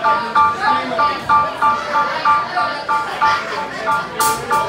I put a spell